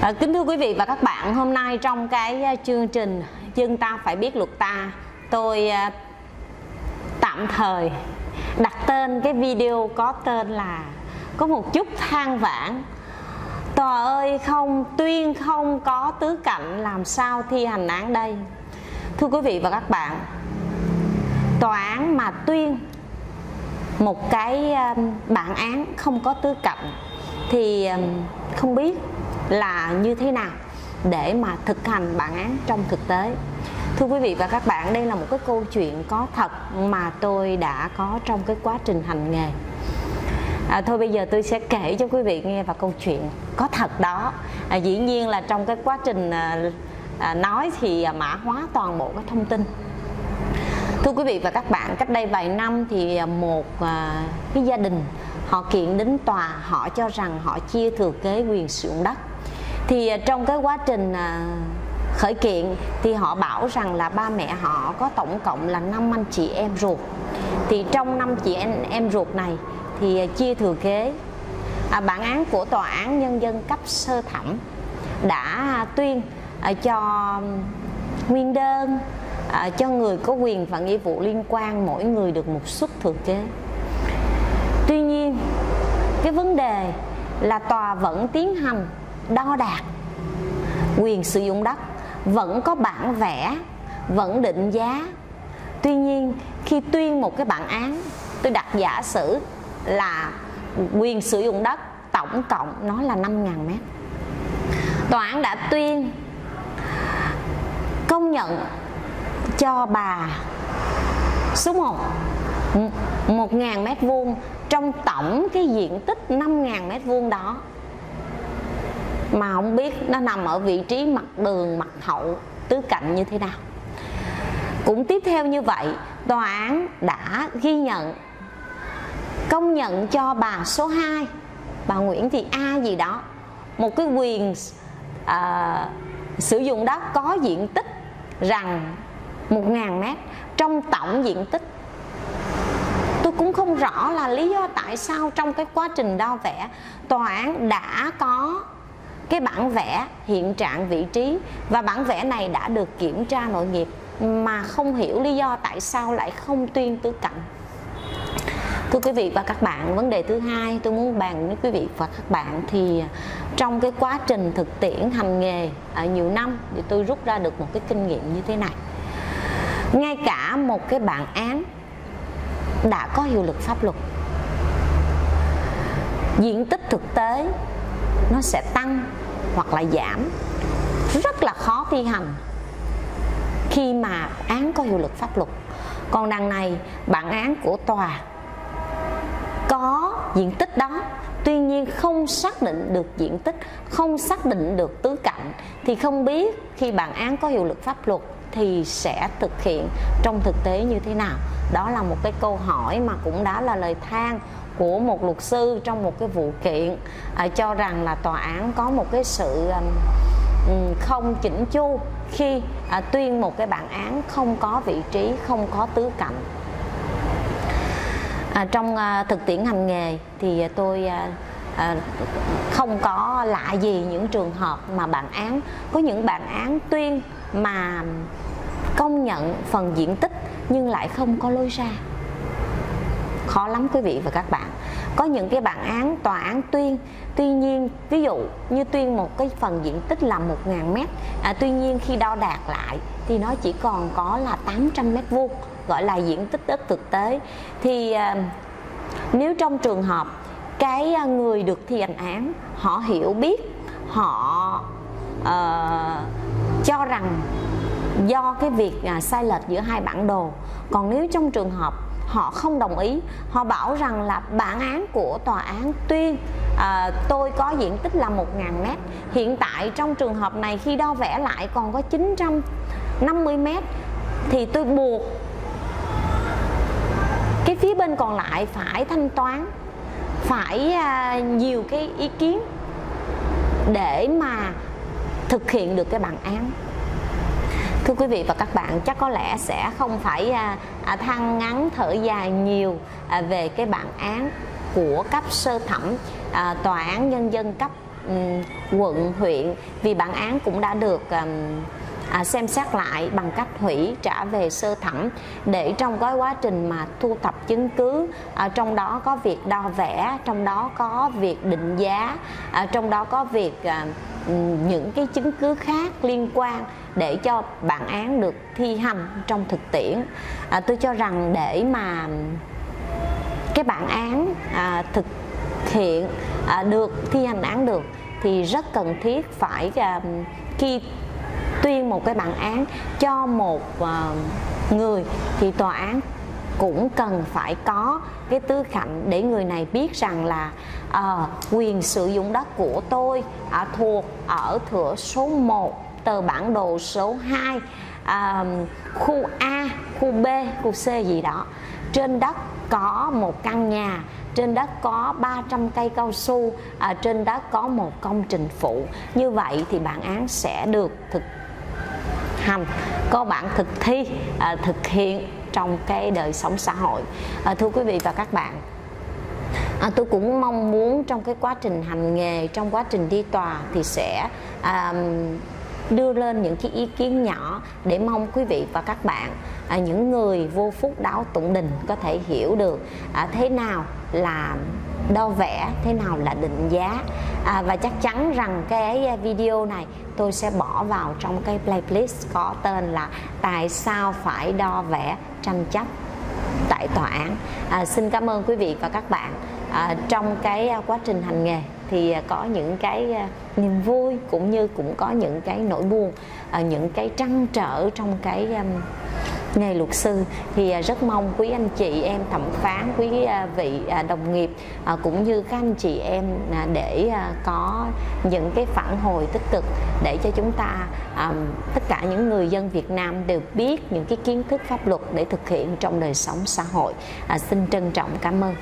À, kính thưa quý vị và các bạn, hôm nay trong cái à, chương trình Dân ta phải biết luật ta, tôi à, tạm thời đặt tên cái video có tên là có một chút than vãn. Tòa ơi không tuyên không có tứ cạnh làm sao thi hành án đây? Thưa quý vị và các bạn, tòa án mà tuyên một cái à, bản án không có tứ cạnh thì à, không biết là như thế nào để mà thực hành bản án trong thực tế? Thưa quý vị và các bạn đây là một cái câu chuyện có thật mà tôi đã có trong cái quá trình hành nghề. À, thôi bây giờ tôi sẽ kể cho quý vị nghe và câu chuyện có thật đó. À, dĩ nhiên là trong cái quá trình à, à, nói thì mã hóa toàn bộ các thông tin. Thưa quý vị và các bạn cách đây vài năm thì một à, cái gia đình họ kiện đến tòa họ cho rằng họ chia thừa kế quyền sử dụng đất thì à, trong cái quá trình à, khởi kiện thì họ bảo rằng là ba mẹ họ có tổng cộng là năm anh chị em ruột. Thì trong năm chị em em ruột này thì à, chia thừa kế. À, bản án của tòa án nhân dân cấp sơ thẩm đã tuyên à, cho nguyên đơn à, cho người có quyền và nghĩa vụ liên quan mỗi người được một suất thừa kế. Tuy nhiên cái vấn đề là tòa vẫn tiến hành đo đạc. Quyền sử dụng đất vẫn có bản vẽ, vẫn định giá. Tuy nhiên, khi tuyên một cái bản án, tôi đặt giả sử là quyền sử dụng đất tổng cộng nó là 5.000 mét. Tòa án đã tuyên công nhận cho bà số 1 1.000 mét vuông trong tổng cái diện tích 5.000 mét vuông đó mà không biết nó nằm ở vị trí mặt đường mặt hậu tứ cạnh như thế nào. Cũng tiếp theo như vậy tòa án đã ghi nhận công nhận cho bà số 2 bà Nguyễn Thị A gì đó một cái quyền à, sử dụng đất có diện tích rằng 1.000 mét trong tổng diện tích. Tôi cũng không rõ là lý do tại sao trong cái quá trình đo vẽ tòa án đã có cái bản vẽ hiện trạng vị trí và bản vẽ này đã được kiểm tra nội nghiệp mà không hiểu lý do tại sao lại không tuyên tứ cạnh. Thưa quý vị và các bạn, vấn đề thứ hai tôi muốn bàn với quý vị và các bạn thì trong cái quá trình thực tiễn hành nghề ở nhiều năm thì tôi rút ra được một cái kinh nghiệm như thế này. Ngay cả một cái bản án đã có hiệu lực pháp luật, diện tích thực tế nó sẽ tăng hoặc là giảm, rất là khó thi hành. Khi mà án có hiệu lực pháp luật, còn đằng này, bản án của tòa có diện tích đó tuy nhiên không xác định được diện tích, không xác định được tứ cạnh thì không biết khi bản án có hiệu lực pháp luật thì sẽ thực hiện trong thực tế như thế nào. Đó là một cái câu hỏi mà cũng đã là lời than của một luật sư trong một cái vụ kiện à, cho rằng là tòa án có một cái sự um, không chỉnh chu khi à, tuyên một cái bản án không có vị trí không có tứ cạnh à, trong à, thực tiễn hành nghề thì tôi à, à, không có lạ gì những trường hợp mà bản án có những bản án tuyên mà công nhận phần diện tích nhưng lại không có lối ra khó lắm quý vị và các bạn. Có những cái bản án tòa án tuyên tuy nhiên ví dụ như tuyên một cái phần diện tích là 1.000 mét à, tuy nhiên khi đo đạt lại thì nó chỉ còn có là 800 mét vuông gọi là diện tích đất thực tế. Thì à, nếu trong trường hợp cái à, người được thi hành án họ hiểu biết họ uh, cho rằng do cái việc à, sai lệch giữa hai bản đồ còn nếu trong trường hợp họ không đồng ý. Họ bảo rằng là bản án của tòa án tuyên à, tôi có diện tích là 1.000 mét. Hiện tại trong trường hợp này khi đo vẽ lại còn có 950 mét thì tôi buộc cái phía bên còn lại phải thanh toán phải à, nhiều cái ý kiến để mà thực hiện được cái bản án thưa quý vị và các bạn chắc có lẽ sẽ không phải à, à, than ngắn thở dài nhiều à, về cái bản án của cấp sơ thẩm à, tòa án nhân dân cấp um, quận huyện. Vì bản án cũng đã được um, à, xem xét lại bằng cách hủy trả về sơ thẩm để trong cái quá trình mà thu thập chứng cứ à, trong đó có việc đo vẽ trong đó có việc định giá à, trong đó có việc à, những cái chứng cứ khác liên quan để cho bản án được thi hành trong thực tiễn. À, tôi cho rằng để mà cái bản án à, thực hiện à, được thi hành án được thì rất cần thiết phải à, khi tuyên một cái bản án cho một à, người thì tòa án cũng cần phải có cái tư khạnh để người này biết rằng là à, quyền sử dụng đất của tôi à, thuộc ở thửa số 1 tờ bản đồ số 2 à, khu A, khu B, khu C gì đó. Trên đất có một căn nhà trên đất có 300 cây cao su à, trên đất có một công trình phụ. Như vậy thì bản án sẽ được thực hành có bản thực thi à, thực hiện trong cái đời sống xã hội. À, thưa quý vị và các bạn à, tôi cũng mong muốn trong cái quá trình hành nghề trong quá trình đi tòa thì sẽ à, đưa lên những cái ý kiến nhỏ để mong quý vị và các bạn à, những người vô phúc đáo tụng đình có thể hiểu được à, thế nào là đo vẽ thế nào là định giá. À, và chắc chắn rằng cái video này tôi sẽ bỏ vào trong cái playlist có tên là tại sao phải đo vẽ tranh chấp tại tòa án. À, xin cảm ơn quý vị và các bạn à, trong cái à, quá trình hành nghề thì à, có những cái à, niềm vui cũng như cũng có những cái nỗi buồn à, những cái trăn trở trong cái nghề luật sư. Thì rất mong quý anh chị em thẩm phán, quý vị đồng nghiệp cũng như các anh chị em để có những cái phản hồi tích cực để cho chúng ta tất cả những người dân Việt Nam đều biết những cái kiến thức pháp luật để thực hiện trong đời sống xã hội. Xin trân trọng cảm ơn.